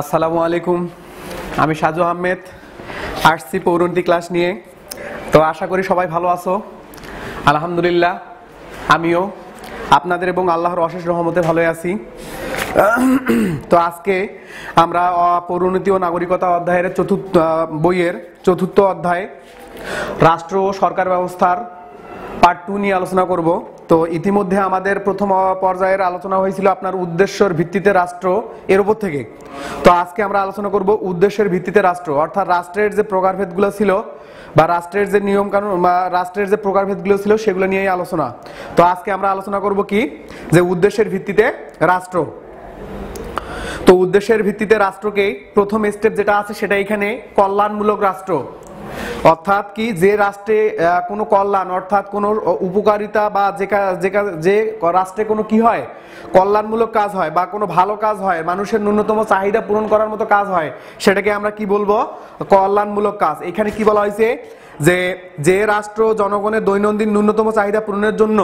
আসসালামু আলাইকুম। আমি সাজু আহমেদ, আসছি পৌরন্তি ক্লাস নিয়ে। তো আশা করি সবাই ভালো আছো। আলহামদুলিল্লাহ, আমিও। আপনাদের এবং আল্লাহর অশেষ রহমতে ভালো আছি। তো আজকে আমরা পৌরনীতি ও নাগরিকতা অধ্যায়ের চতুর্থ বইয়ের চতুর্থ অধ্যায়, রাষ্ট্র ও সরকার ব্যবস্থার পার্ট টু নিয়ে আলোচনা করব। তো ইতিমধ্যে আমাদের প্রথম পর্যায়ের আলোচনা হয়েছিল আপনার উদ্দেশ্যের ভিত্তিতে রাষ্ট্র এর উপর থেকে। তো আজকে আমরা আলোচনা করব উদ্দেশ্যের ভিত্তিতে রাষ্ট্র, অর্থাৎ রাষ্ট্রের যে প্রকারভেদগুলো ছিল বা রাষ্ট্রের যে নিয়ম কানুন বা রাষ্ট্রের যে প্রকারভেদগুলো ছিল সেগুলো নিয়েই আলোচনা। তো আজকে আমরা আলোচনা করব কি? যে উদ্দেশ্যের ভিত্তিতে রাষ্ট্র। তো উদ্দেশ্যের ভিত্তিতে রাষ্ট্রকে প্রথম স্টেপ যেটা আছে সেটা এখানে কল্যাণমূলক রাষ্ট্র। অর্থাৎ কি যে রাষ্ট্রে কোনো কল্যাণ, অর্থাৎ কোনো উপকারিতা বা যে যে রাষ্ট্রে কোনো কি হয়, কল্যাণমূলক কাজ হয় বা কোনো ভালো কাজ হয়, মানুষের ন্যূনতম চাহিদা পূরণ করার মতো কাজ হয়, সেটাকে আমরা কি বলব? কল্যাণমূলক কাজ। এখানে কি বলা হয়েছে? যে যে রাষ্ট্র জনগণের দৈনন্দিন ন্যূনতম চাহিদা পূরণের জন্য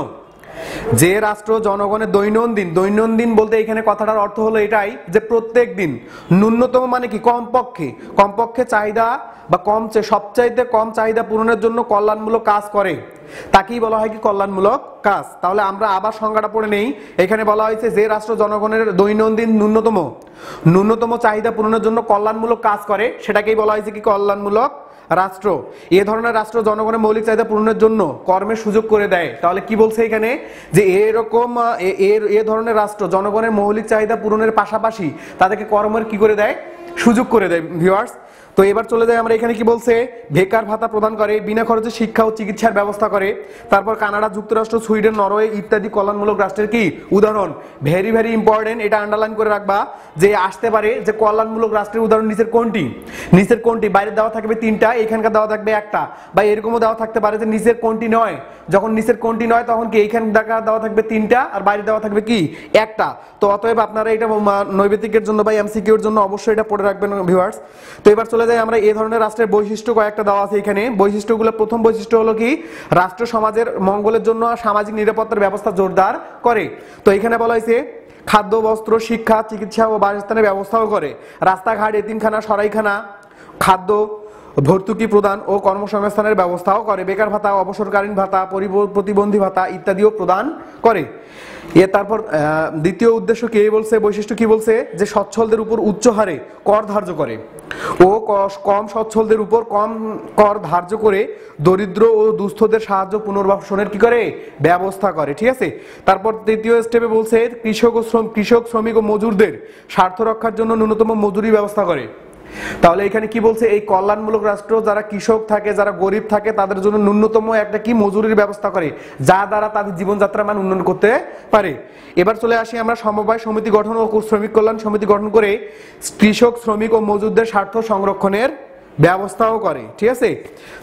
যে রাষ্ট্র জনগণের দৈনন্দিন দৈনন্দিন বলতে এখানে কথাটার অর্থ হলো এটাই যে প্রত্যেক দিন ন্যূনতম মানে কি? কমপক্ষে কমপক্ষে চাহিদা বা কম সবচাইতে কম চাহিদা পূরণের জন্য কল্যাণমূলক কাজ করে। তাকেই বলা হয় কি? কল্যাণমূলক কাজ। তাহলে আমরা আবার সংজ্ঞাটা পড়ে নেই। এখানে বলা হয়েছে যে রাষ্ট্র জনগণের দৈনন্দিন ন্যূনতম ন্যূনতম চাহিদা পূরণের জন্য কল্যাণমূলক কাজ করে। সেটাকেই বলা হয়েছে কি? কল্যাণমূলক রাষ্ট্র। এ ধরনের রাষ্ট্র জনগণের মৌলিক চাহিদা পূরণের জন্য কর্মের সুযোগ করে দেয়। তাহলে কি বলছে এখানে? যে এরকম, এ- ধরনের রাষ্ট্র জনগণের মৌলিক চাহিদা পূরণের পাশাপাশি তাদেরকে কর্মের কি করে দেয়? সুযোগ করে দেয় ভিউয়ার্স তো এবার চলে যাই আমরা এখানে কি বলছে? বেকার ভাতা প্রদান করে, বিনা খরচে শিক্ষা ও চিকিৎসার ব্যবস্থা করে। তারপর কানাডা, যুক্তরাষ্ট্র, সুইডেন, নরওয়ে ইত্যাদি কল্যাণমূলক রাষ্ট্রের কি উদাহরণ? ভেরি ভেরি ইম্পর্টেন্ট এটা আন্ডারলাইন করে রাখবা যে আসতে পারে যে কল্যাণমূলক রাষ্ট্রের উদাহরণ নিচের কোনটি? নিচের কোনটি? বাইরে দেওয়া থাকবে তিনটা, এখানকার দেওয়া থাকবে একটা। বা এরকমও দেওয়া থাকতে পারে যে নিচের কোনটি নয়। যখন নিচের কোনটি নয়, তখন কি এইখান দেখা দেওয়া থাকবে তিনটা আর বাইরে দেওয়া থাকবে কি একটা। তো অতএব আপনারা এটা নৈবেদিকের জন্য বা এমসিকিউর জন্য অবশ্যই এটা পড়ে রাখবেন ভিউয়ার্স তো এবার চলে যাই আমরা এই ধরনের রাষ্ট্রের বৈশিষ্ট্য কয়েকটা দেওয়া আছে এখানে। বৈশিষ্ট্যগুলো, প্রথম বৈশিষ্ট্য হলো কি? রাষ্ট্র সমাজের মঙ্গলের জন্য সামাজিক নিরাপত্তার ব্যবস্থা জোরদার করে। তো এখানে বলা হয়েছে, খাদ্য, বস্ত্র, শিক্ষা, চিকিৎসা ও বাসস্থানের ব্যবস্থাও করে। রাস্তাঘাট, এতিমখানা, সরাইখানা, খাদ্য, ভর্তুকি প্রদান ও কর্মসংস্থানের ব্যবস্থাও করে। বেকার ভাতা, অবসরকালীন ভাতা প্রতিবন্ধী ভাতা ইত্যাদিও প্রদান করে। এ তারপর দ্বিতীয় উদ্দেশ্য কে বলছে, বৈশিষ্ট্য কি বলছে? যে সচ্ছলদের উপর উচ্চ হারে কর ধার্য করে। ও কম সচ্ছলদের উপর কম কর ধার্য করে দরিদ্র ও দুস্থদের সাহায্য পুনর্বাসনের কি করে? ব্যবস্থা করে, ঠিক আছে? তারপর তৃতীয় স্টেপে বলছে, কৃষক ও শ্রম, কৃষক, শ্রমিক ও মজুরদের স্বার্থ রক্ষার জন্য ন্যূনতম মজুরি ব্যবস্থা করে। তাহলে এখানে কি বলছে? এই কল্যাণমূলক রাষ্ট্র যারা কৃষক থাকে, যারা গরিব থাকে, তাদের জন্য ন্যূনতম একটা কি? মজুরির ব্যবস্থা করে, যা দ্বারা তাদের জীবনযাত্রার মান উন্নয়ন করতে পারে। এবার চলে আসি আমরা সমবায় সমিতি গঠন ও শ্রমিক কল্যাণ সমিতি গঠন করে কৃষক, শ্রমিক ও মজুরদের স্বার্থ সংরক্ষণের ব্যবস্থাও করে, ঠিক আছে?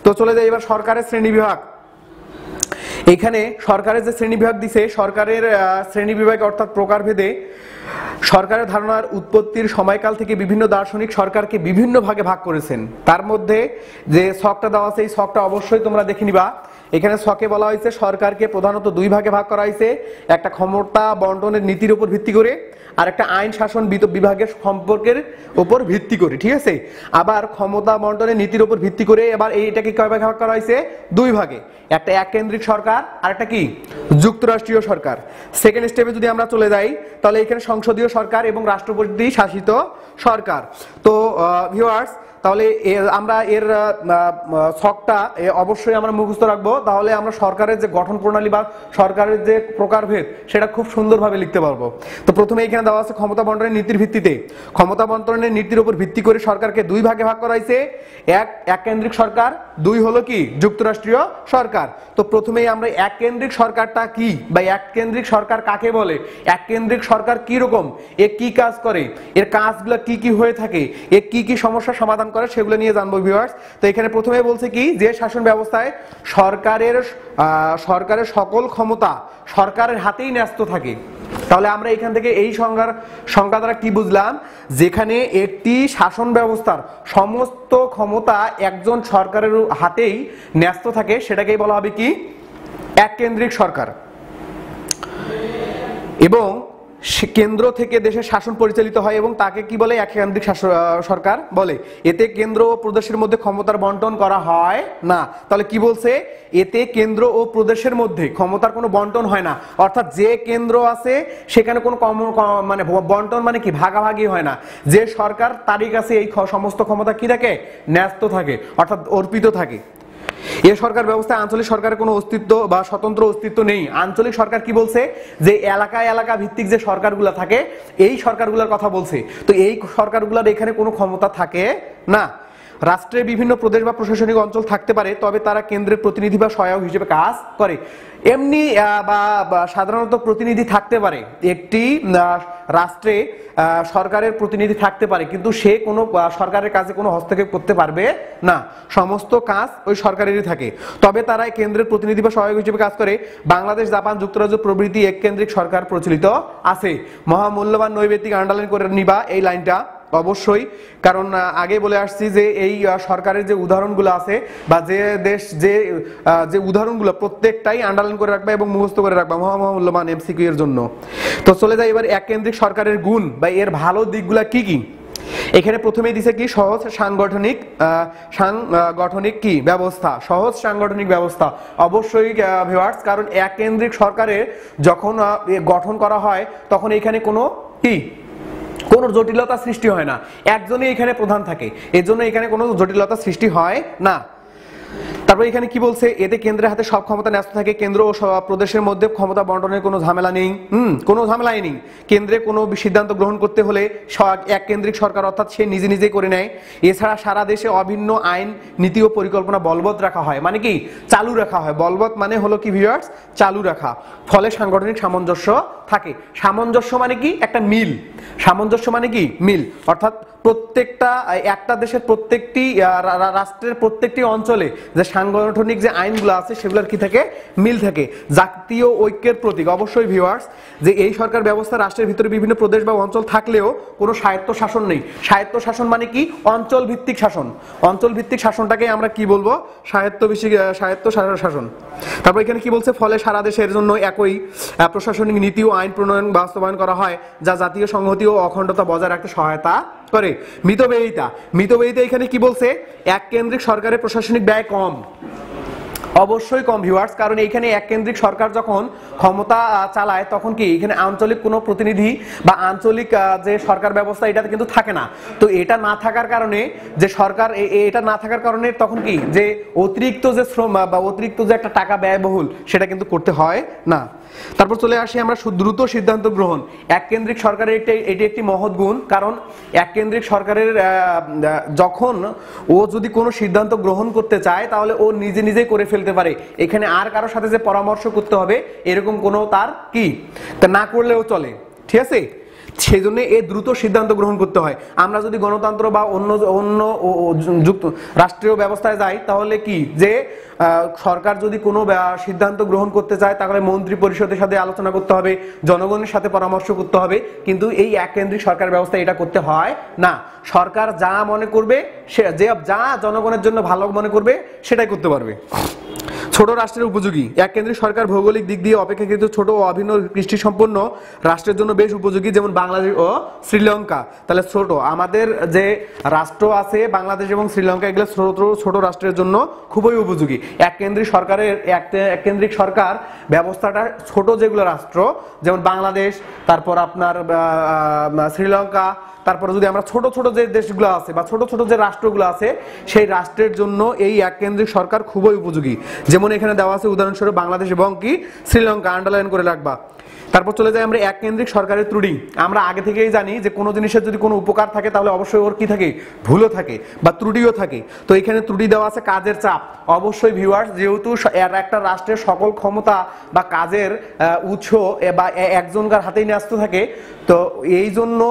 তো চলে যাই এবার সরকারের শ্রেণি বিভাগ। এখানে সরকারের যে শ্রেণীবিভাগ দিছে, সরকারের শ্রেণীবিভাগ শ্রেণি বিভাগ অর্থাৎ প্রকারভেদে সরকারের ধারণার উৎপত্তির সময়কাল থেকে বিভিন্ন দার্শনিক সরকারকে বিভিন্ন ভাগে ভাগ করেছেন। তার মধ্যে যে শখটা দেওয়া আছে, এই শখটা অবশ্যই তোমরা দেখে নিবা। এখানে ছকে বলা হয়েছে, সরকারকে প্রধানত দুই ভাগে ভাগ করা হয়েছে, একটা ক্ষমতা বন্টনের নীতির উপর ভিত্তি করে, আর একটা আইন শাসন বিভাগের সম্পর্কের উপর ভিত্তি করে, ঠিক আছে? আবার ক্ষমতা বন্টনের নীতির উপর ভিত্তি করে এবার এইটাকে কয় ভাগে ভাগ করা হয়েছে? দুই ভাগে। একটা এক কেন্দ্রিক সরকার, আর একটা কি? যুক্তরাষ্ট্রীয় সরকার। সেকেন্ড স্টেপে যদি আমরা চলে যাই, তাহলে এখানে সংসদীয় সরকার এবং রাষ্ট্রপতি শাসিত সরকার। তো ভিউয়ার্স তাহলে এর- আমরা এর ছকটা অবশ্যই আমরা মুখস্থ রাখব। তাহলে আমরা সরকারের যে গঠন প্রণালী বা সরকারের যে প্রকারভেদ, সেটা খুব সুন্দরভাবে লিখতে পারব। তো প্রথমে এখানে দেওয়া আছে ক্ষমতা বন্টনের নীতির ভিত্তিতে। ক্ষমতা বন্টনের নীতির উপর ভিত্তি করে সরকারকে দুই ভাগে ভাগ করা হয়েছে। এক এক কেন্দ্রিক সরকার, দুই হলো কি? যুক্তরাষ্ট্রীয় সরকার। তো প্রথমেই আমরা এক কেন্দ্রিক সরকারটা কি বা এক কেন্দ্রিক সরকার কাকে বলে? এক কেন্দ্রিক সরকার কি রকম এ কি কাজ করে? এর কাজগুলো কি কি হয়ে থাকে? এ কি কি সমস্যা সমাধান করে সেগুলো নিয়ে জানব ভিউয়ার্স তো এখানে প্রথমে বলছে কি, যে শাসন ব্যবস্থায় সরকারের সরকারের সকল ক্ষমতা সরকারের হাতেই ন্যস্ত থাকে। তাহলে আমরা এখান থেকে এই সংজ্ঞার সংজ্ঞা দ্বারা কি বুঝলাম? যেখানে একটি শাসন ব্যবস্থার সমস্ত ক্ষমতা একজন সরকারের হাতেই ন্যস্ত থাকে, সেটাকেই বলা হবে কি? এক কেন্দ্রিক সরকার। এবং কেন্দ্র থেকে দেশের শাসন পরিচালিত হয় এবং তাকে কি বলে? শাসন সরকার বলে। এতে কেন্দ্র ও প্রদেশের মধ্যে ক্ষমতার বন্টন করা হয় না। তাহলে কি বলছে? এতে কেন্দ্র ও প্রদেশের মধ্যে ক্ষমতার কোনো বন্টন হয় না। অর্থাৎ যে কেন্দ্র আছে, সেখানে কোনো কম- মানে বন্টন মানে কি? ভাগাভাগি হয় না। যে সরকার, তারই কাছে এই সমস্ত ক্ষমতা কি থাকে? ন্যস্ত থাকে, অর্থাৎ অর্পিত থাকে। এ সরকার ব্যবস্থায় আঞ্চলিক সরকারের কোনো অস্তিত্ব বা স্বতন্ত্র অস্তিত্ব নেই। আঞ্চলিক সরকার কি বলছে? যে এলাকা এলাকা ভিত্তিক যে সরকারগুলো থাকে, এই সরকারগুলোর কথা বলছে। তো এই সরকারগুলোর এখানে কোনো ক্ষমতা থাকে না। রাষ্ট্রের বিভিন্ন প্রদেশ বা প্রশাসনিক অঞ্চল থাকতে পারে, তবে তারা কেন্দ্রের প্রতিনিধি বা সহায়ক হিসেবে কাজ করে। এমনি বা সাধারণত প্রতিনিধি থাকতে পারে। একটি রাষ্ট্রে সরকারের প্রতিনিধি থাকতে পারে, কিন্তু সে কোনো সরকারের কাজে কোনো হস্তক্ষেপ করতে পারবে না। সমস্ত কাজ ওই সরকারেরই থাকে। তবে তারা কেন্দ্রের প্রতিনিধি বা সহায়ক হিসেবে কাজ করে। বাংলাদেশ, জাপান, যুক্তরাজ্য প্রভৃতি এক কেন্দ্রিক সরকার প্রচলিত আছে। মহামূল্যবান নৈবেদিক আন্ডারলাইন করে নিবা এই লাইনটা। অবশ্যই। কারণ আগে বলে আসছি যে এই সরকারের যে উদাহরণগুলো আছে বা যে দেশ, যে যে উদাহরণগুলো প্রত্যেকটাই আন্ডারলাইন করে রাখবা এবং মুখস্থ করে রাখবা মহা মহামূল্যবান এমসিকিউ এর জন্য। তো চলে যাই এবার এক কেন্দ্রিক সরকারের গুণ বা এর ভালো দিকগুলা কি কি? এখানে প্রথমেই দিছে কি সহজ সাংগঠনিক সাংগঠনিক কি? ব্যবস্থা। সহজ সাংগঠনিক ব্যবস্থা। অবশ্যই ভিউয়ার্স কারণ এক কেন্দ্রিক সরকারের যখন গঠন করা হয়, তখন এখানে কোনো কি? কোনো জটিলতা সৃষ্টি হয় না। একজনই এখানে প্রধান থাকে। এর জন্য এখানে কোনো জটিলতা সৃষ্টি হয় না। তারপর এখানে কি বলছে? এতে কেন্দ্রের হাতে সব ক্ষমতা ন্যস্ত থাকে। কেন্দ্র ও প্রদেশের মধ্যে ক্ষমতা বন্টনের কোনো ঝামেলা নেই। হুম, কোনো ঝামেলাই নেই। কেন্দ্রে কোনো সিদ্ধান্ত গ্রহণ করতে হলে এক কেন্দ্রিক সরকার অর্থাৎ সে নিজে নিজেই করে নেয়। এছাড়া সারা দেশে অভিন্ন আইন, নীতি ও পরিকল্পনা বলবৎ রাখা হয়। মানে কি? চালু রাখা হয়। বলবৎ মানে হলো কি ভিউয়ার্স চালু রাখা। ফলে সাংগঠনিক সামঞ্জস্য থাকে। সামঞ্জস্য মানে কি? একটা মিল। সামঞ্জস্য মানে কি? মিল। অর্থাৎ প্রত্যেকটা একটা দেশের প্রত্যেকটি রাষ্ট্রের প্রত্যেকটি অঞ্চলে যে সাংগঠনিক যে আইনগুলো আছে সেগুলোর কি থাকে? মিল থাকে। জাতীয় ঐক্যের প্রতীক। অবশ্যই ভিউয়ার্স যে এই সরকার ব্যবস্থা রাষ্ট্রের ভিতরে বিভিন্ন প্রদেশ বা অঞ্চল থাকলেও কোনো স্বায়ত্ত শাসন নেই। স্বায়ত্ত শাসন মানে কি? অঞ্চল ভিত্তিক শাসন। অঞ্চল ভিত্তিক শাসনটাকে আমরা কি বলব? স্বায়ত্ত স্বায়ত্ত শাসন তারপর এখানে কি বলছে? ফলে সারা দেশের জন্য একই প্রশাসনিক নীতি ও আইন প্রণয়ন বাস্তবায়ন করা হয়, যা জাতীয় সংহতি ও অখণ্ডতা বজায় রাখতে সহায়তা করে। মিতব্যয়িতা। মিতব্যয়িতা এখানে কি বলছে? এক কেন্দ্রিক সরকারের প্রশাসনিক ব্যয় কম। অবশ্যই কম ভিউয়ার্স কারণ এইখানে এক কেন্দ্রিক সরকার যখন ক্ষমতা চালায়, তখন কি এখানে আঞ্চলিক কোনো প্রতিনিধি বা আঞ্চলিক যে সরকার ব্যবস্থা, এটাতে কিন্তু থাকে না। তো এটা না থাকার কারণে যে সরকার এটা না থাকার কারণে তখন কি? যে অতিরিক্ত যে শ্রম, বা অতিরিক্ত যে একটা টাকা ব্যয়বহুল, সেটা কিন্তু করতে হয় না। তারপর চলে আসি আমরা দ্রুত সিদ্ধান্ত গ্রহণ। এক কেন্দ্রিক সরকারের এটি একটি মহৎ গুণ, কারণ এক কেন্দ্রিক সরকারের যখন ও যদি কোনো সিদ্ধান্ত গ্রহণ করতে চায়, তাহলে ও নিজে নিজেই করে ফেলতে পারে। এখানে আর কারোর সাথে যে পরামর্শ করতে হবে, এরকম কোনো তার কি? তা না করলেও চলে। ঠিক আছে? সেই জন্য এ দ্রুত সিদ্ধান্ত গ্রহণ করতে হয়। আমরা যদি গণতন্ত্র বা অন্য অন্য যুক্ত রাষ্ট্রীয় ব্যবস্থায় যাই, তাহলে কি? যে সরকার যদি কোনো সিদ্ধান্ত গ্রহণ করতে চায়, তাহলে মন্ত্রী পরিষদের সাথে আলোচনা করতে হবে, জনগণের সাথে পরামর্শ করতে হবে। কিন্তু এই এক কেন্দ্রিক সরকার ব্যবস্থা এটা করতে হয় না। সরকার যা মনে করবে, সে, যে, যা জনগণের জন্য ভালো মনে করবে, সেটাই করতে পারবে। ছোট রাষ্ট্রের উপযোগী। এক কেন্দ্রিক সরকার ভৌগোলিক দিক দিয়ে অপেক্ষাকৃত ছোট ও অভিন্ন কৃষ্টি সম্পন্ন রাষ্ট্রের জন্য বেশ উপযোগী, যেমন বাংলাদেশ ও শ্রীলঙ্কা। তাহলে ছোট, আমাদের যে রাষ্ট্র আছে বাংলাদেশ এবং শ্রীলঙ্কা, এগুলো ছোট ছোট রাষ্ট্রের জন্য খুবই উপযোগী। এক কেন্দ্রিক সরকারের, এক কেন্দ্রিক সরকার ব্যবস্থাটা ছোট যেগুলো রাষ্ট্র, যেমন বাংলাদেশ, তারপর আপনার শ্রীলঙ্কা তারপরে যদি আমরা ছোট ছোট যে দেশগুলো আছে বা ছোট ছোট যে রাষ্ট্রগুলো আছে, সেই রাষ্ট্রের জন্য এই এক কেন্দ্রিক সরকার খুবই উপযোগী। যেমন এখানে দেওয়া আছে, উদাহরণস্বরূপ বাংলাদেশ এবং কি? শ্রীলঙ্কা আন্ডারলাইন করে রাখবা। তারপর চলে যাই আমরা এক কেন্দ্রিক সরকারের ত্রুটি। আমরা আগে থেকেই জানি যে কোনো জিনিসের যদি কোনো উপকার থাকে, তাহলে অবশ্যই ওর কি থাকে? ভুলও থাকে বা ত্রুটিও থাকে। তো এখানে ত্রুটি দেওয়া আছে কাজের চাপ। অবশ্যই ভিউয়ার্স যেহেতু একটা রাষ্ট্রের সকল ক্ষমতা বা কাজের উৎস বা একজনকার হাতেই ন্যস্ত থাকে, তো এই জন্য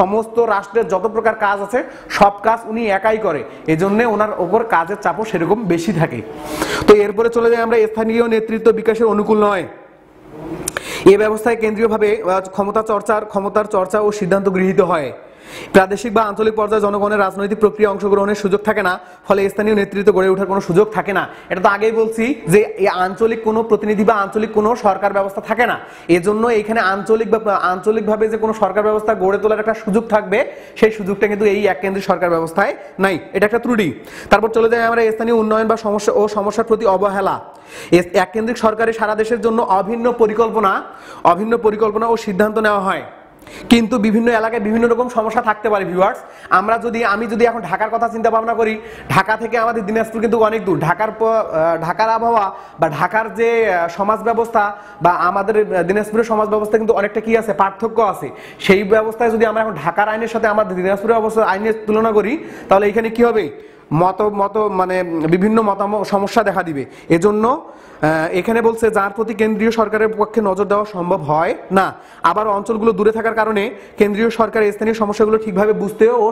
সমস্ত রাষ্ট্রের যত প্রকার কাজ আছে, সব কাজ উনি একাই করে। এই জন্য ওনার ওপর কাজের চাপও সেরকম বেশি থাকে। তো এরপরে চলে যাই আমরা স্থানীয় নেতৃত্ব বিকাশের অনুকূল নয়। এ ব্যবস্থায় কেন্দ্রীয়ভাবে ক্ষমতা চর্চার, ক্ষমতার চর্চা ও সিদ্ধান্ত গৃহীত হয়। প্রাদেশিক বা আঞ্চলিক পর্যায়ে জনগণের রাজনৈতিক প্রক্রিয়া অংশগ্রহণের সুযোগ থাকে না, ফলে স্থানীয় নেতৃত্ব গড়ে ওঠার কোনো সুযোগ থাকে না। এটা তো আগেই বলছি যে এই আঞ্চলিক কোনো প্রতিনিধি বা আঞ্চলিক কোনো সরকার ব্যবস্থা থাকে না। এজন্য এখানে আঞ্চলিক বা আঞ্চলিকভাবে যে কোনো সরকার ব্যবস্থা গড়ে তোলার একটা সুযোগ থাকবে, সেই সুযোগটা কিন্তু এই এক কেন্দ্রিক সরকার ব্যবস্থায় নাই। এটা একটা ত্রুটি। তারপর চলে যায় আমরা স্থানীয় উন্নয়ন বা সমস্যা ও সমস্যার প্রতি অবহেলা। এক কেন্দ্রিক সরকারের সারা দেশের জন্য অভিন্ন পরিকল্পনা অভিন্ন পরিকল্পনা ও সিদ্ধান্ত নেওয়া হয়। কিন্তু বিভিন্ন এলাকায় বিভিন্ন রকম সমস্যা থাকতে পারে ভিউয়ার্স আমরা যদি, আমি যদি এখন ঢাকার কথা চিন্তা ভাবনা করি, ঢাকা থেকে আমাদের দিনাজপুর কিন্তু অনেক দূর। ঢাকার ঢাকার আবহাওয়া বা ঢাকার যে সমাজ ব্যবস্থা বা আমাদের দিনাজপুরের সমাজ ব্যবস্থা কিন্তু অনেকটা কি আছে, পার্থক্য আছে। সেই ব্যবস্থায় যদি আমরা এখন ঢাকার আইনের সাথে আমাদের দিনাজপুরের অবস্থা, আইনের তুলনা করি, তাহলে এখানে কি হবে? মত মত মানে বিভিন্ন মতাম, সমস্যা দেখা দিবে। এজন্য এখানে বলছে, যার প্রতি কেন্দ্রীয় সরকারের পক্ষে নজর দেওয়া সম্ভব হয় না। আবার অঞ্চলগুলো দূরে থাকার কারণে কেন্দ্রীয় সরকার স্থানীয় সমস্যাগুলো ঠিকভাবে বুঝতেও ও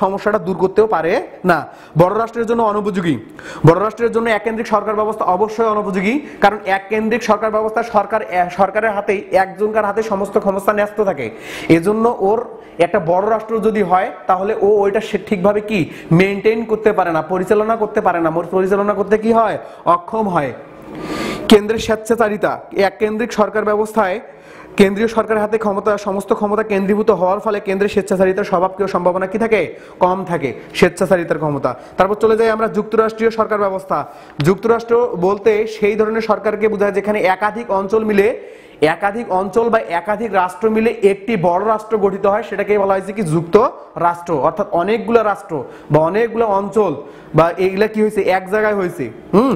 সমস্যাটা দূর করতেও পারে না। বড় রাষ্ট্রের জন্য অনুপযোগী। বড় রাষ্ট্রের জন্য এক কেন্দ্রিক সরকার ব্যবস্থা অবশ্যই অনুপযোগী, কারণ এক কেন্দ্রিক সরকার ব্যবস্থা সরকার সরকারের হাতেই একজনকার হাতে সমস্ত ক্ষমতা ন্যস্ত থাকে। এজন্য ওর একটা বড় রাষ্ট্র যদি হয়, তাহলে ও ওইটা সে ঠিকভাবে কি মেনটেন করতে পারে না, পরিচালনা করতে পারে না। পরিচালনা করতে কি হয়? অক্ষম হয়। কেন্দ্রের স্বেচ্ছাচারিতা এক কেন্দ্রিক সরকার ব্যবস্থায় কেন্দ্রীয় সরকারের হাতে ক্ষমতা, সমস্ত ক্ষমতা কেন্দ্রীভূত হওয়ার ফলে কেন্দ্রের স্বেচ্ছাচারিতার স্বভাবকীয় সম্ভাবনা কি থাকে? কম থাকে, স্বেচ্ছাচারিতার ক্ষমতা। তারপর চলে যাই আমরা যুক্তরাষ্ট্রীয় সরকার ব্যবস্থা। যুক্তরাষ্ট্র বলতে সেই ধরনের সরকারকে বোঝায় যেখানে একাধিক অঞ্চল মিলে একাধিক অঞ্চল বা একাধিক রাষ্ট্র মিলে একটি বড় রাষ্ট্র গঠিত হয়, সেটাকে বলা হয়েছে কি যুক্ত রাষ্ট্র অর্থাৎ অনেকগুলো রাষ্ট্র বা অনেকগুলো অঞ্চল বা এগুলা কি হয়েছে? এক জায়গায় হয়েছে। হুম?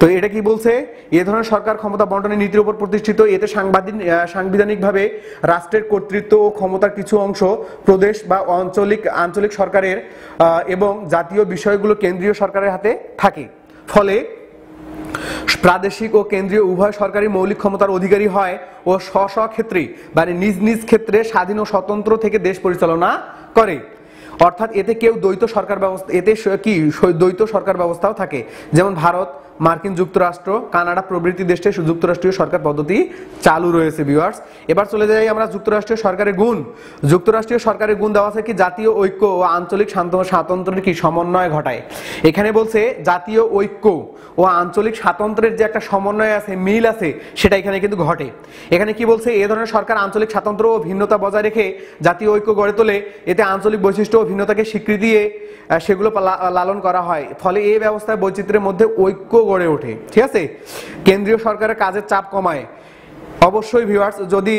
তো এটা কি বলছে? এ ধরনের সরকার ক্ষমতা বন্টনের নীতির উপর প্রতিষ্ঠিত। এতে সাংবাদিক সাংবিধানিকভাবে রাষ্ট্রের কর্তৃত্ব ও ক্ষমতার কিছু অংশ প্রদেশ বা আঞ্চলিক আঞ্চলিক সরকারের এবং জাতীয় বিষয়গুলো কেন্দ্রীয় সরকারের হাতে থাকে। ফলে প্রাদেশিক ও কেন্দ্রীয় উভয় সরকারি মৌলিক ক্ষমতার অধিকারী হয় ও স্ব স্ব ক্ষেত্রে মানে নিজ নিজ ক্ষেত্রে স্বাধীন ও স্বতন্ত্র থেকে দেশ পরিচালনা করে। অর্থাৎ এতে কেউ দ্বৈত সরকার ব্যবস্থা, এতে কি দ্বৈত সরকার ব্যবস্থাও থাকে। যেমন ভারত মার্কিন যুক্তরাষ্ট্র, কানাডা প্রভৃতি দেশে যুক্তরাষ্ট্রীয় সরকার পদ্ধতি চালু রয়েছে ভিউয়ার্স এবার চলে যাই আমরা যুক্তরাষ্ট্রীয় সরকারের গুণ। যুক্তরাষ্ট্রীয় সরকারের গুণ দেওয়া আছে কি জাতীয় ঐক্য ও আঞ্চলিক শান্ত স্বাতন্ত্র্যের কি সমন্বয় ঘটায়? এখানে বলছে জাতীয় ঐক্য ও আঞ্চলিক স্বাতন্ত্র্যের যে একটা সমন্বয় আছে, মিল আছে, সেটা এখানে কিন্তু ঘটে। এখানে কি বলছে? এ ধরনের সরকার আঞ্চলিক স্বাতন্ত্র্য ও ভিন্নতা বজায় রেখে জাতীয় ঐক্য গড়ে তোলে। এতে আঞ্চলিক বৈশিষ্ট্য ও ভিন্নতাকে স্বীকৃতি দিয়ে সেগুলো লালন করা হয়। ফলে এই ব্যবস্থায় বৈচিত্র্যের মধ্যে ঐক্য গড়ে ওঠে। ঠিক আছে? কেন্দ্রীয় সরকারের কাজের চাপ কমায়। অবশ্যই ভিউয়ার্স যদি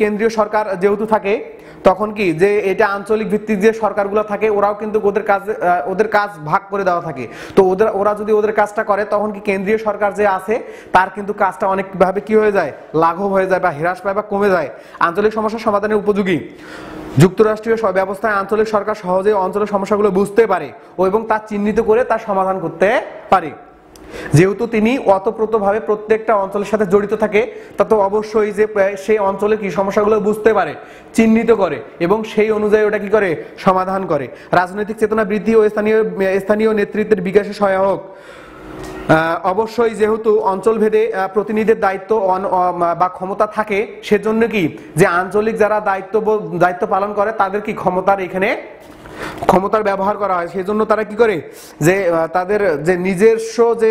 কেন্দ্রীয় সরকার যেহেতু থাকে, তখন কি যে এটা আঞ্চলিক ভিত্তিক যে সরকারগুলো থাকে, ওরাও কিন্তু ওদের কাজ ওদের কাজ ভাগ করে দেওয়া থাকে। তো ওদের, ওরা যদি ওদের কাজটা করে, তখন কি কেন্দ্রীয় সরকার যে আছে, তার কিন্তু কাজটা অনেকভাবে কি হয়ে যায়? লাঘব হয়ে যায় বা হ্রাস পায় বা কমে যায়। আঞ্চলিক সমস্যা সমাধানের উপযোগী। যুক্তরাষ্ট্রীয় ব্যবস্থায় আঞ্চলিক সরকার সহজে অঞ্চলের সমস্যাগুলো বুঝতে পারে ও এবং তা চিহ্নিত করে তার সমাধান করতে পারে। যেহেতু তিনি অতপ্রতভাবে প্রত্যেকটা অঞ্চলের সাথে জড়িত থাকে, তা তো অবশ্যই যে সেই অঞ্চলে কি সমস্যাগুলো বুঝতে পারে, চিহ্নিত করে এবং সেই অনুযায়ী ওটা কি করে? সমাধান করে। রাজনৈতিক চেতনা বৃদ্ধি ও স্থানীয় স্থানীয় নেতৃত্বের বিকাশে সহায়ক। অবশ্যই যেহেতু অঞ্চলভেদে প্রতিনিধির দায়িত্ব বা ক্ষমতা থাকে, সেজন্য কি যে আঞ্চলিক যারা দায়িত্ব দায়িত্ব পালন করে, তাদের কি ক্ষমতার এখানে ক্ষমতার ব্যবহার করা হয়, সেই জন্য তারা কি করে? যে তাদের যে নিজস্ব যে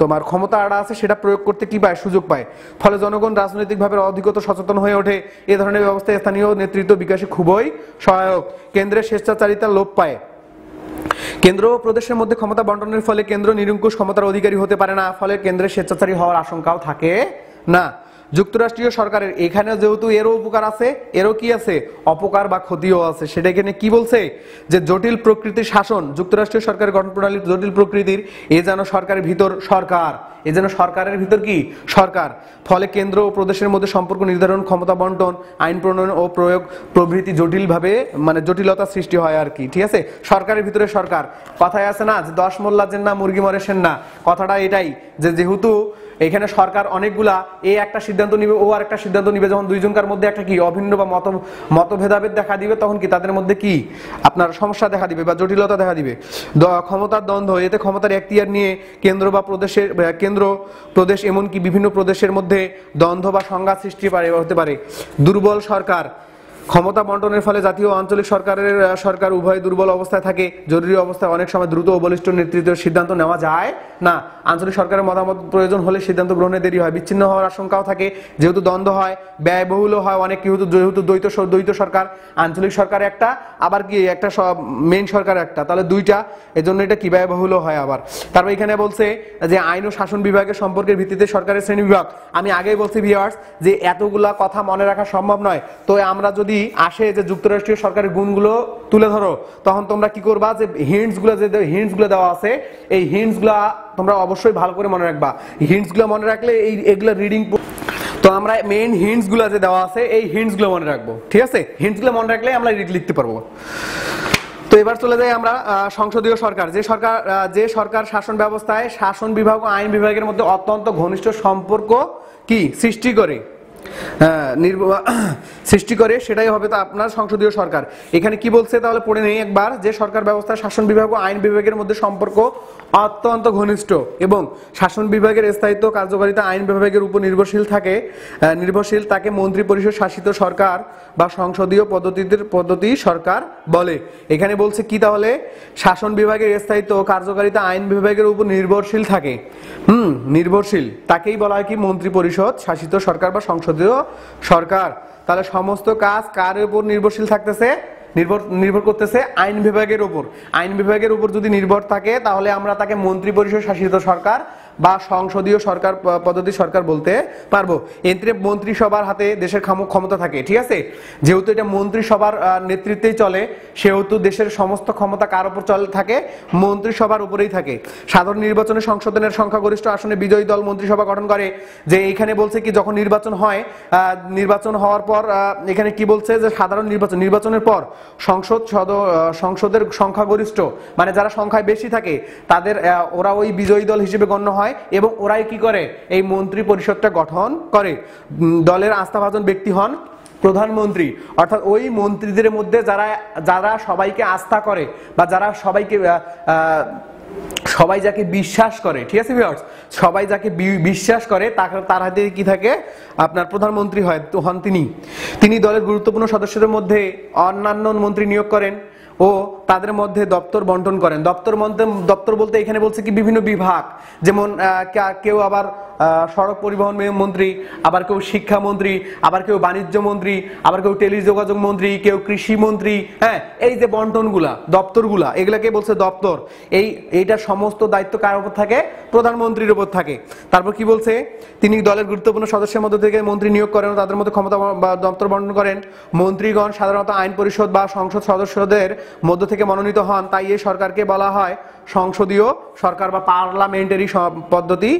তোমার ক্ষমতা ক্ষমতাটা আছে, সেটা প্রয়োগ করতে কি পায়? সুযোগ পায়। ফলে জনগণ রাজনৈতিকভাবে অধিকত সচেতন হয়ে ওঠে। এ ধরনের ব্যবস্থা স্থানীয় নেতৃত্ব বিকাশে খুবই সহায়ক। কেন্দ্রের স্বেচ্ছাচারিতা লোপ পায়। কেন্দ্র ও প্রদেশের মধ্যে ক্ষমতা বন্টনের ফলে কেন্দ্র নিরঙ্কুশ ক্ষমতার অধিকারী হতে পারে না। ফলে কেন্দ্রের স্বেচ্ছাচারী হওয়ার আশঙ্কাও থাকে না। যুক্তরাষ্ট্রীয় সরকারের এখানে যেহেতু এরও উপকার আছে, এরও কি আছে? অপকার বা ক্ষতিও আছে। সেটা এখানে কি বলছে? যে জটিল প্রকৃতির শাসন, যুক্তরাষ্ট্রীয় সরকারের গঠন প্রণালীর জটিল প্রকৃতির, এ যেন সরকারের ভিতর সরকার। এ যেন সরকারের ভিতর কি? সরকার। ফলে কেন্দ্র ও প্রদেশের মধ্যে সম্পর্ক নির্ধারণ, ক্ষমতা বন্টন, আইন প্রণয়ন ও প্রয়োগ প্রভৃতি জটিলভাবে মানে জটিলতা সৃষ্টি হয় আর কি। ঠিক আছে? সরকারের ভিতরে সরকার। কথায় আছে না যে দশ মোল্লা না, মুরগি মরে সেন না। কথাটা এটাই যে যেহেতু এখানে সরকার অনেকগুলা এ একটা সিদ্ধান্ত নিবে, ও আর একটা সিদ্ধান্ত নিবে। যখন দুইজনকার মধ্যে একটা কি অভিন্ন বা মত, মতভেদাভেদ দেখা দিবে, তখন কি তাদের মধ্যে কি আপনার সমস্যা দেখা দিবে বা জটিলতা দেখা দিবে? ক্ষমতার দ্বন্দ্ব, এতে ক্ষমতার এখতিয়ার নিয়ে কেন্দ্র বা প্রদেশের কেন্দ্র, প্রদেশ এমনকি বিভিন্ন প্রদেশের মধ্যে দ্বন্দ্ব বা সংঘাত সৃষ্টি পারে, হতে পারে। দুর্বল সরকার ক্ষমতা বন্টনের ফলে জাতীয় আঞ্চলিক সরকারের সরকার উভয় দুর্বল অবস্থায় থাকে। জরুরি অবস্থায় অনেক সময় দ্রুত ও বলিষ্ঠ নেতৃত্বের সিদ্ধান্ত নেওয়া যায়। না, আঞ্চলিক সরকারের মতামত প্রয়োজন হলে সিদ্ধান্ত গ্রহণে দেরি হয়। বিচ্ছিন্ন হওয়ার আশঙ্কাও থাকে। যেহেতু দ্বন্দ্ব হয়, ব্যয়বহুলও হয়, অনেক যেহেতু যেহেতু দ্বৈত দ্বৈত সরকার, আঞ্চলিক সরকার একটা, আবার কি একটা মেইন সরকার একটা। তাহলে দুইটা, এজন্য এটা কি ব্যয়বহুলও হয় আবার? তারপর এখানে বলছে যে আইন ও শাসন বিভাগের সম্পর্কের ভিত্তিতে সরকারের শ্রেণি বিভাগ। আমি আগেই বলছি ভিউয়ার্স যে এতগুলা কথা মনে রাখা সম্ভব নয়। তো আমরা যদি আসে যে যুক্তরাষ্ট্রীয় সরকারের গুণগুলো তুলে ধরো, তখন তোমরা কি করবা যে হিন্টসগুলো যে হিন্টসগুলো দেওয়া আছে, এই হিন্টসগুলা তোমরা অবশ্যই ভালো করে মনে রাখবা। হিন্টসগুলো মনে রাখলে এই এগুলো রিডিং তো আমরা মেইন হিন্টসগুলো যে দেওয়া আছে, এই হিন্টসগুলো মনে রাখব, ঠিক আছে? হিন্টসগুলো মনে রাখলে আমরা লিখতে পারব। তো এবার চলে যাই আমরা সংসদীয় সরকার। যে সরকার যে সরকার শাসন ব্যবস্থায় শাসন বিভাগ ও আইন বিভাগের মধ্যে অত্যন্ত ঘনিষ্ঠ সম্পর্ক কি? সৃষ্টি করে। সৃষ্টি করে, সেটাই হবে তো আপনার সংসদীয় সরকার। এখানে কি বলছে তাহলে পড়ে নেই একবার, যে সরকার ব্যবস্থা, শাসন বিভাগ ও আইন বিভাগের মধ্যে সম্পর্ক অত্যন্ত ঘনিষ্ঠ এবং শাসন বিভাগের স্থায়িত্ব কার্যকারিতা আইন বিভাগের উপর নির্ভরশীল থাকে নির্ভরশীল তাকে মন্ত্রী পরিষদ শাসিত সরকার বা সংসদীয় পদ্ধতিতে পদ্ধতি সরকার বলে। এখানে বলছে কি তাহলে? শাসন বিভাগের স্থায়িত্ব কার্যকারিতা আইন বিভাগের উপর নির্ভরশীল থাকে। হুম, নির্ভরশীল। তাকেই বলা হয় কি মন্ত্রী পরিষদ শাসিত সরকার বা সংসদীয় সরকার, তাহলে সমস্ত কাজ কার উপর নির্ভরশীল থাকতেছে? নির্ভর নির্ভর করতেছে আইন বিভাগের উপর। আইন বিভাগের উপর যদি নির্ভর থাকে, তাহলে আমরা তাকে মন্ত্রী পরিষদ শাসিত সরকার বা সংসদীয় সরকার পদ্ধতি সরকার বলতে পারব। এতে মন্ত্রিসভার হাতে দেশের ক্ষম- ক্ষমতা থাকে, ঠিক আছে? যেহেতু এটা মন্ত্রিসভার নেতৃত্বেই চলে, সেহেতু দেশের সমস্ত ক্ষমতা কার উপর চলে থাকে? মন্ত্রিসভার উপরেই থাকে। সাধারণ নির্বাচনে সংশোধনের সংখ্যাগরিষ্ঠ আসনে বিজয়ী দল মন্ত্রিসভা গঠন করে। যে এইখানে বলছে কি, যখন নির্বাচন হয় নির্বাচন হওয়ার পর এখানে কি বলছে? যে সাধারণ নির্বাচন, নির্বাচনের পর সংসদ সদ- সংসদের সংখ্যাগরিষ্ঠ মানে যারা সংখ্যায় বেশি থাকে, তাদের ওরা ওই বিজয়ী দল হিসেবে গণ্য হয়। এবং ওরাই কি করে? এই মন্ত্রী পরিষদটা গঠন করে। দলের আস্থাভাজন ব্যক্তি হন প্রধানমন্ত্রী। অর্থাৎ ওই মন্ত্রীদের মধ্যে যারা যারা সবাইকে আস্থা করে বা যারা সবাইকে সবাই যাকে বিশ্বাস করে, ঠিক আছে সবাই যাকে বিশ্বাস করে, তার হাতে কি থাকে? আপনার প্রধানমন্ত্রী হয় হন তিনি। তিনি দলের গুরুত্বপূর্ণ সদস্যদের মধ্যে অন্যান্য মন্ত্রী নিয়োগ করেন। ও তাদের মধ্যে দপ্তর বন্টন করেন। দপ্তর দপ্তর বলতে এখানে বলছে কি বিভিন্ন বিভাগ। যেমন কেউ আবার সড়ক পরিবহন মন্ত্রী, আবার কেউ শিক্ষা মন্ত্রী, আবার কেউ বাণিজ্য মন্ত্রী, আবার কেউ টেলিযোগাযোগ মন্ত্রী, কেউ কৃষি মন্ত্রী হ্যাঁ এই যে বন্টনগুলা, দপ্তরগুলা, এগুলাকে বলছে দপ্তর। এই এইটার সমস্ত দায়িত্ব কার উপর থাকে? প্রধানমন্ত্রীর উপর থাকে। তারপর কি বলছে? তিনি দলের গুরুত্বপূর্ণ সদস্যের মধ্যে থেকে মন্ত্রী নিয়োগ করেন তাদের মধ্যে ক্ষমতা বা দপ্তর বন্টন করেন। মন্ত্রীগণ সাধারণত আইন পরিষদ বা সংসদ সদস্যদের মধ্য থেকে মনোনীত হন, তাই এই সরকারকে বলা হয় সংসদীয় সরকার বা পার্লামেন্টেরই পদ্ধতি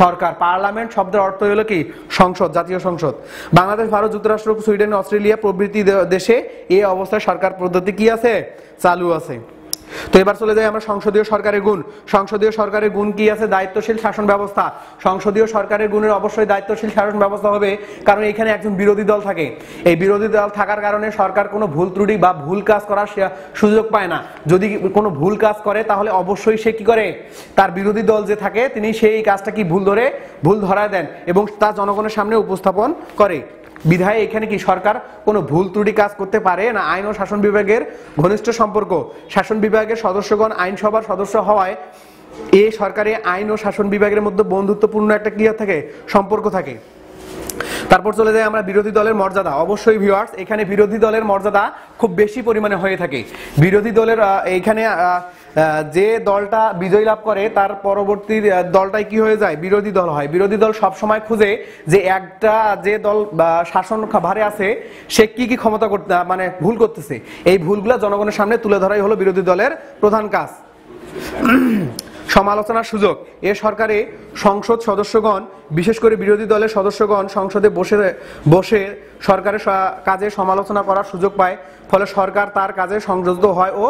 সরকার। পার্লামেন্ট শব্দের অর্থ হলো কি? সংসদ, জাতীয় সংসদ। বাংলাদেশ, ভারত, যুক্তরাষ্ট্র, সুইডেন, অস্ট্রেলিয়া প্রভৃতি দেশে এই অবস্থায় সরকার পদ্ধতি কি আছে? চালু আছে। তো এবার চলে যাই আমরা সংসদীয় সরকারের গুণ। সংসদীয় সরকারের গুণ কি আছে? দায়িত্বশীল শাসন ব্যবস্থা। সংসদীয় সরকারের গুণের অবশ্যই দায়িত্বশীল শাসন ব্যবস্থা হবে, কারণ এখানে একজন বিরোধী দল থাকে। এই বিরোধী দল থাকার কারণে সরকার কোনো ভুল ত্রুটি বা ভুল কাজ করার সুযোগ পায় না। যদি কোনো ভুল কাজ করে, তাহলে অবশ্যই সে কি করে? তার বিরোধী দল যে থাকে, তিনি সেই কাজটা কি ভুল ধরে, ভুল ধরায় দেন এবং তা জনগণের সামনে উপস্থাপন করে। বিধায় এখানে কি সরকার কোনো ভুল ত্রুটি কাজ করতে পারে? না আইন ও শাসন বিভাগের ঘনিষ্ঠ সম্পর্ক? শাসন বিভাগের সদস্যগণ আইনসভার সদস্য হওয়ায় এ সরকারে আইন ও শাসন বিভাগের মধ্যে বন্ধুত্বপূর্ণ একটা ক্রিয়া থাকে, সম্পর্ক থাকে। তারপর চলে যাই আমরা বিরোধী দলের মর্যাদা। অবশ্যই ভিউয়ার্স এখানে বিরোধী দলের মর্যাদা খুব বেশি পরিমাণে হয়ে থাকে। বিরোধী দলের এইখানে যে দলটা বিজয় লাভ করে, তার পরবর্তী দলটাই কি হয়ে যায়? বিরোধী দল হয়। বিরোধী দল সব সময় খুঁজে যে একটা, যে দল শাসন ভারে আছে, সে কি কি ক্ষমতা করতে মানে ভুল করতেছে। এই ভুলগুলা জনগণের সামনে তুলে ধরাই হলো বিরোধী দলের প্রধান কাজ। সমালোচনার সুযোগ। এ সরকারে সংসদ সদস্যগণ, বিশেষ করে বিরোধী দলের সদস্যগণ সংসদে বসে বসে সরকারের কাজে সমালোচনা করার সুযোগ পায়। ফলে সরকার তার কাজে সংযুক্ত হয় ও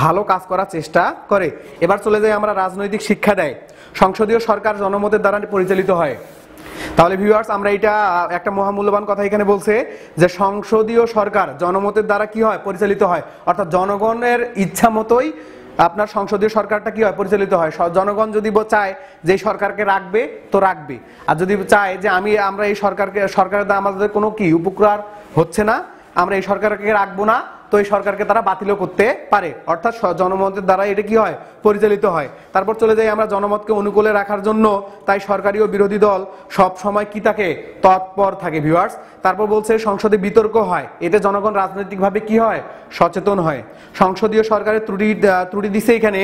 ভালো কাজ করার চেষ্টা করে। এবার চলে যাই আমরা রাজনৈতিক শিক্ষা দেয়। সংসদীয় সরকার জনমতের দ্বারা পরিচালিত হয়। তাহলে ভিউয়ার্স আমরা এটা একটা মহামূল্যবান কথা এখানে বলছে যে সংসদীয় সরকার জনমতের দ্বারা কি হয়? পরিচালিত হয়। অর্থাৎ জনগণের ইচ্ছা মতোই আপনার সংসদীয় সরকারটা কি হয়? পরিচালিত হয়। জনগণ যদি চায় যে সরকারকে রাখবে, তো রাখবে। আর যদি চায় যে আমি, আমরা এই সরকারকে, সরকারের আমাদের কোনো কি উপকার হচ্ছে না আমরা এই সরকারকে রাখব না, তো এই সরকারকে তারা বাতিলও করতে পারে। অর্থাৎ জনমতের দ্বারা এটা কি হয়? পরিচালিত হয়। তারপর চলে যাই আমরা জনমতকে অনুকূলে রাখার জন্য। তাই সরকারি ও বিরোধী দল সব সময় কি থাকে? তৎপর থাকে ভিউয়ার্স তারপর বলছে, সংসদে বিতর্ক হয়। এতে জনগণ রাজনৈতিকভাবে কি হয়? সচেতন হয়। সংসদীয় সরকারের ত্রুটি ত্রুটি দিছে এখানে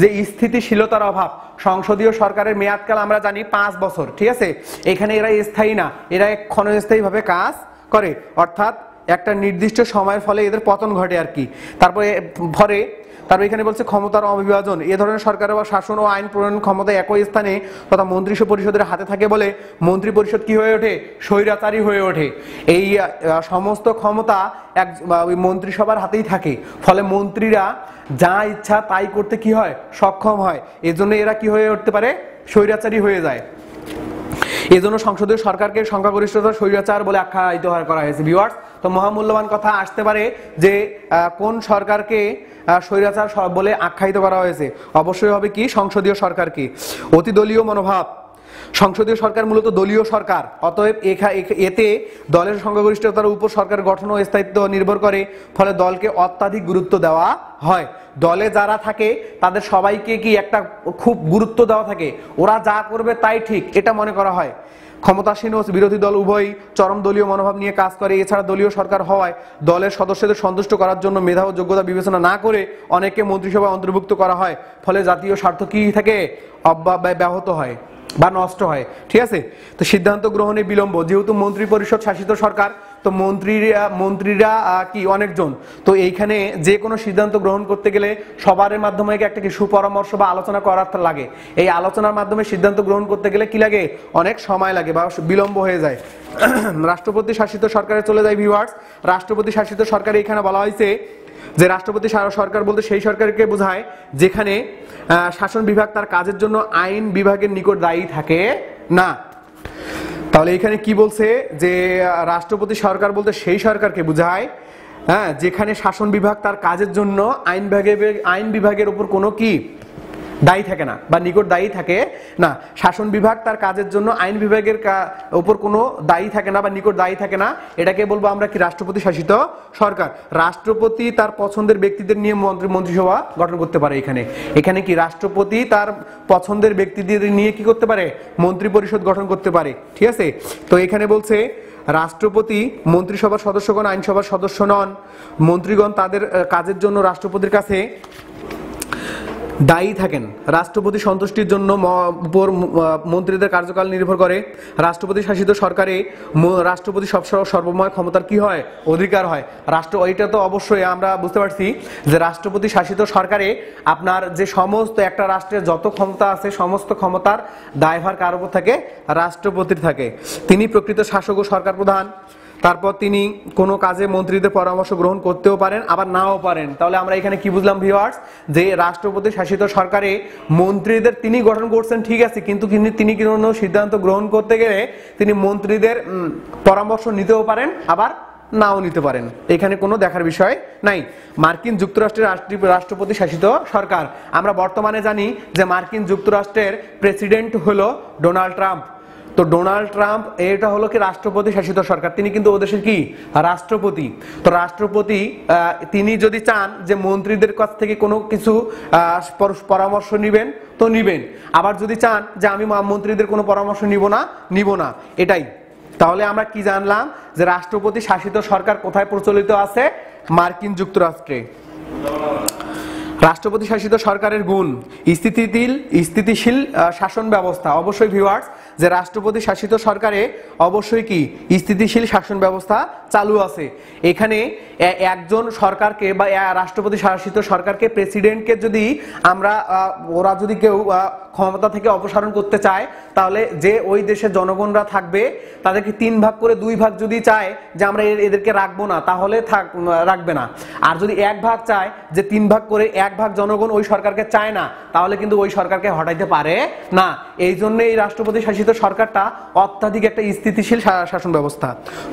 যে স্থিতিশীলতার অভাব। সংসদীয় সরকারের মেয়াদকাল আমরা জানি পাঁচ বছর, ঠিক আছে? এখানে এরা স্থায়ী না। এরা ক্ষণস্থায়ীভাবে কাজ করে। অর্থাৎ একটা নির্দিষ্ট সময়ের ফলে এদের পতন ঘটে আর কি। তারপরে ভরে তারপর এখানে বলছে ক্ষমতার অবিভাজন। এ ধরনের সরকারের বা শাসন ও আইন প্রণয়ন ক্ষমতা একই স্থানে তথা মন্ত্রী পরিষদের হাতে থাকে বলে মন্ত্রী পরিষদ কি হয়ে ওঠে? স্বৈরাচারী হয়ে ওঠে। এই সমস্ত ক্ষমতা এক ওই মন্ত্রিসভার হাতেই থাকে। ফলে মন্ত্রীরা যা ইচ্ছা তাই করতে কি হয়? সক্ষম হয়। এজন্য এরা কি হয়ে উঠতে পারে? স্বৈরাচারী হয়ে যায়। এজন্য সংসদীয় সরকারকে সংখ্যাগরিষ্ঠতা, স্বৈরাচার বলে আখ্যায়িত করা হয়েছে ভিউয়ার্স তো মহামূল্যবান কথা আসতে পারে যে কোন সরকারকে স্বৈরাচার বলে আখ্যায়িত করা হয়েছে। অবশ্যই হবে কি, সংসদীয় সরকারকে অতি দলীয় মনোভাব। সংসদীয় সরকার মূলত দলীয় সরকার। অতএব এতে দলের সংখ্যাগরিষ্ঠতার উপর সরকার গঠন ও স্থায়িত্ব নির্ভর করে, ফলে দলকে অত্যাধিক গুরুত্ব দেওয়া হয়। দলে যারা থাকে, তাদের সবাইকে কি একটা খুব গুরুত্ব দেওয়া থাকে? ওরা যা করবে তাই ঠিক, এটা মনে করা হয়। ক্ষমতাসীন ও বিরোধী দল উভয়ই চরম দলীয় মনোভাব নিয়ে কাজ করে। এছাড়া দলীয় সরকার হওয়ায় দলের সদস্যদের সন্তুষ্ট করার জন্য মেধা ও যোগ্যতা বিবেচনা না করে অনেকে মন্ত্রিসভায় অন্তর্ভুক্ত করা হয়, ফলে জাতীয় স্বার্থ কি থাকে ব্যাহত হয় বা নষ্ট হয়? ঠিক আছে? তো সিদ্ধান্ত গ্রহণে বিলম্ব। যেহেতু মন্ত্রী পরিষদ শাসিত সরকার তো মন্ত্রীরা মন্ত্রীরা কি, অনেকজন। তো এইখানে যে কোনো সিদ্ধান্ত গ্রহণ করতে গেলে সবার মাধ্যমে একটা কি সুপরামর্শ বা আলোচনা করার লাগে। এই আলোচনার মাধ্যমে সিদ্ধান্ত গ্রহণ করতে গেলে কি লাগে? অনেক সময় লাগে বা বিলম্ব হয়ে যায়। রাষ্ট্রপতি শাসিত সরকারে চলে যায় ভিউয়ার্স রাষ্ট্রপতি শাসিত সরকারে এখানে বলা হয়েছে যে, রাষ্ট্রপতি সরকার বলতে সেই সরকারকে বোঝায় যেখানে শাসন বিভাগ তার কাজের জন্য আইন বিভাগের নিকট দায়ী থাকে না। তাহলে এখানে কি বলছে? যে রাষ্ট্রপতি সরকার বলতে সেই সরকারকে বোঝায় হ্যাঁ যেখানে শাসন বিভাগ তার কাজের জন্য আইন বিভাগের আইন বিভাগের উপর কোনো কি দায়ী থাকে না বা নিকট দায়ী থাকে না। শাসন বিভাগ তার কাজের জন্য, আইন বিভাগের উপর কোনো দায়ী থাকে না বা নিকট দায়ী থাকে না। এটাকে বলব আমরা কি রাষ্ট্রপতি শাসিত সরকার। রাষ্ট্রপতি তার পছন্দের ব্যক্তিদের নিয়ে মন্ত্রী মন্ত্রিসভা গঠন করতে পারে এখানে। এখানে কি রাষ্ট্রপতি তার পছন্দের ব্যক্তিদের নিয়ে কি করতে পারে? মন্ত্রী পরিষদ গঠন করতে পারে। ঠিক আছে? তো এখানে বলছে, রাষ্ট্রপতি মন্ত্রিসভার সদস্যগণ, আইনসভার সদস্য নন। মন্ত্রীগণ তাদের কাজের জন্য রাষ্ট্রপতির কাছে দায়ী থাকেন। রাষ্ট্রপতি সন্তুষ্টির জন্য উপর মন্ত্রীদের কার্যকাল নির্ভর করে। রাষ্ট্রপতি শাসিত সরকারে রাষ্ট্রপতি সব সর্বময় ক্ষমতার কি হয়? অধিকার হয়। রাষ্ট্র এটা তো অবশ্যই আমরা বুঝতে পারছি যে রাষ্ট্রপতি শাসিত সরকারে আপনার যে সমস্ত একটা রাষ্ট্রের যত ক্ষমতা আছে, সমস্ত ক্ষমতার দায়ভার কার উপর থাকে? রাষ্ট্রপতির থাকে। তিনি প্রকৃত শাসক ও সরকার প্রধান। তারপর তিনি কোনো কাজে মন্ত্রীদের পরামর্শ গ্রহণ করতেও পারেন, আবার নাও পারেন। তাহলে আমরা এখানে কি বুঝলাম ভিওয়ার্স যে রাষ্ট্রপতি শাসিত সরকারে মন্ত্রীদের তিনি গঠন করছেন, ঠিক আছে, কিন্তু তিনি কোনো সিদ্ধান্ত গ্রহণ করতে গেলে তিনি মন্ত্রীদের পরামর্শ নিতেও পারেন, আবার নাও নিতে পারেন। এখানে কোনো দেখার বিষয় নাই। মার্কিন যুক্তরাষ্ট্রের রাষ্ট্রপতি শাসিত সরকার। আমরা বর্তমানে জানি যে মার্কিন যুক্তরাষ্ট্রের প্রেসিডেন্ট হলো ডোনাল্ড ট্রাম্প। তো ডোনাল্ড ট্রাম্প, এটা হলো কি রাষ্ট্রপতি শাসিত সরকার? তিনি কিন্তু ও দেশের কি? রাষ্ট্রপতি। তো রাষ্ট্রপতি তিনি যদি চান যে মন্ত্রীদের কাছ থেকে কোনো কিছু পরামর্শ নিবেন, তো নিবেন। আবার যদি চান যে আমি মন্ত্রীদের কোনো পরামর্শ নিব না নিব না। এটাই। তাহলে আমরা কি জানলাম? যে রাষ্ট্রপতি শাসিত সরকার কোথায় প্রচলিত আছে? মার্কিন যুক্তরাষ্ট্রে। রাষ্ট্রপতি শাসিত সরকারের গুণ স্থিতিশীল স্থিতিশীল শাসন ব্যবস্থা। অবশ্যই ভিউয়ার্স যে রাষ্ট্রপতি শাসিত সরকারে অবশ্যই কি, স্থিতিশীল শাসন ব্যবস্থা চালু আছে। এখানে একজন সরকারকে বা রাষ্ট্রপতি শাসিত সরকারকে প্রেসিডেন্টকে যদি আমরা ওরা যদি কেউ ক্ষমতা থেকে অপসারণ করতে চায়, তাহলে যে ওই দেশের জনগণরা থাকবে, তাদেরকে তিন ভাগ করে দুই ভাগ যদি চায় যে আমরা এদেরকে রাখব না, তাহলে থাক রাখবে না। আর যদি এক ভাগ চায়, যে তিন ভাগ করে এক ভাগ জনগণ ওই সরকারকে চায় না, তাহলে কিন্তু ওই সরকারকে হটাইতে পারে না। এই জন্য এই রাষ্ট্রপতি শাসিত সরকারটা অত্যাধিক একটা স্থিতিশীল শাসন ব্যবস্থা।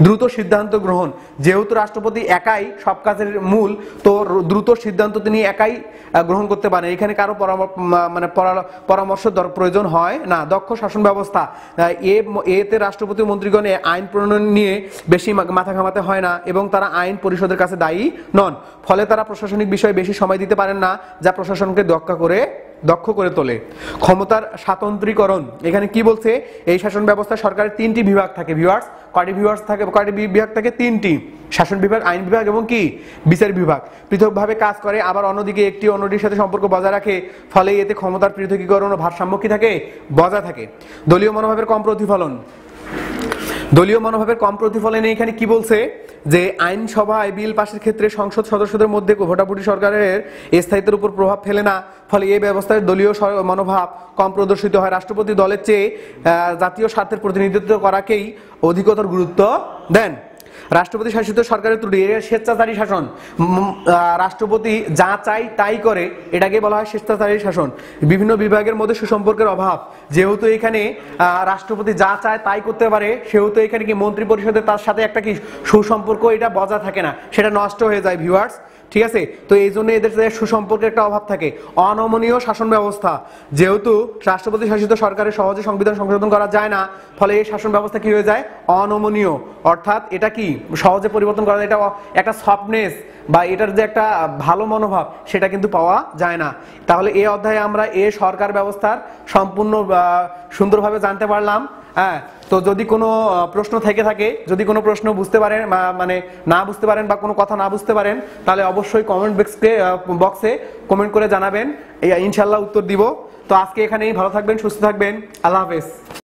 দ্রুত সিদ্ধান্ত গ্রহণ। যেহেতু রাষ্ট্রপতি একাই সব কাজের মূল, তো দ্রুত সিদ্ধান্ত তিনি একাই গ্রহণ করতে পারেন। এখানে কারও মানে পরামর্শ প্রয়োজন হয় না। দক্ষ শাসন ব্যবস্থা। এতে রাষ্ট্রপতি মন্ত্রীগণে আইন প্রণয়ন নিয়ে বেশি মাথা ঘামাতে হয় না এবং তারা আইন পরিষদের কাছে দায়ী নন। ফলে তারা প্রশাসনিক বিষয়ে বেশি সময় দিতে পারেন না, যা প্রশাসনকে দক্ষ করে দক্ষ করে তোলে। ক্ষমতার স্বাতন্ত্রীকরণ, এখানে কি বলছে? এই শাসন ব্যবস্থা সরকারের তিনটি বিভাগ থাকে ভিউয়ার্স কয়টি ভিউয়ার্স থাকে, কয়টি বিভাগ থাকে? তিনটি। শাসন বিভাগ, আইন বিভাগ এবং কি? বিচার বিভাগ। পৃথকভাবে কাজ করে, আবার অন্যদিকে একটি অন্যটির সাথে সম্পর্ক বজায় রাখে, ফলে এতে ক্ষমতার পৃথকীকরণ ও ভারসাম্য কি থাকে? বজায় থাকে। দলীয় মনোভাবের কম প্রতিফলন। দলীয় মনোভাবের কম প্রতিফলনে এখানে কি বলছে? যে আইনসভায় বিল পাশের ক্ষেত্রে সংসদ সদস্যদের মধ্যে ভোটাভুটি সরকারের স্থায়িত্বের উপর প্রভাব ফেলে না। ফলে এই ব্যবস্থায় দলীয় মনোভাব কম প্রদর্শিত হয়। রাষ্ট্রপতি দলের চেয়ে জাতীয় স্বার্থের প্রতিনিধিত্ব করাকেই অধিকতর গুরুত্ব দেন। রাষ্ট্রপতি শাসিত সরকারের ত্রুটি স্বেচ্ছাচারী শাসন। রাষ্ট্রপতি যা চাই তাই করে, এটাকে বলা হয় স্বেচ্ছাচারী শাসন। বিভিন্ন বিভাগের মধ্যে সুসম্পর্কের অভাব। যেহেতু এখানে রাষ্ট্রপতি যা চায় তাই করতে পারে, সেহেতু এখানে কি মন্ত্রী পরিষদের তার সাথে একটা কি সুসম্পর্ক, এটা বজায় থাকে না। সেটা নষ্ট হয়ে যায় ভিউয়ার্স ঠিক আছে? তো এই জন্য এদের সুসম্পর্কের একটা অভাব থাকে। অনমনীয় শাসন ব্যবস্থা। যেহেতু রাষ্ট্রপতি শাসিত সরকারের সহজে সংবিধান সংশোধন করা যায় না, ফলে এই শাসন ব্যবস্থা কি হয়ে যায়? অনমনীয়। অর্থাৎ এটা কি? সহজে পরিবর্তন করা এটা একটা সফটনেস বা এটার যে একটা ভালো মনোভাব, সেটা কিন্তু পাওয়া যায় না। তাহলে এই অধ্যায়ে আমরা এ সরকার ব্যবস্থার সম্পূর্ণ সুন্দরভাবে জানতে পারলাম। হ্যাঁ তো যদি কোনো প্রশ্ন থেকে থাকে, যদি কোনো প্রশ্ন বুঝতে পারেন মানে না বুঝতে পারেন বা কোনো কথা না বুঝতে পারেন, তাহলে অবশ্যই কমেন্ট বক্সকে বক্সে কমেন্ট করে জানাবেন। ইনশাল্লাহ উত্তর দিব। তো আজকে এখানেই ভালো থাকবেন, সুস্থ থাকবেন। আল্লাহ হাফেজ।